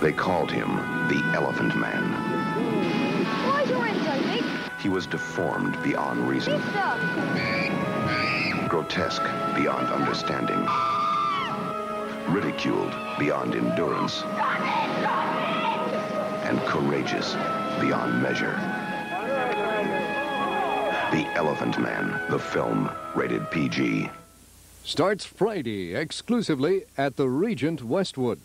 They called him the Elephant Man. He was deformed beyond reason, grotesque beyond understanding, ridiculed beyond endurance, and courageous beyond measure. The Elephant Man, the film, rated PG. Starts Friday exclusively at the Regent Westwood.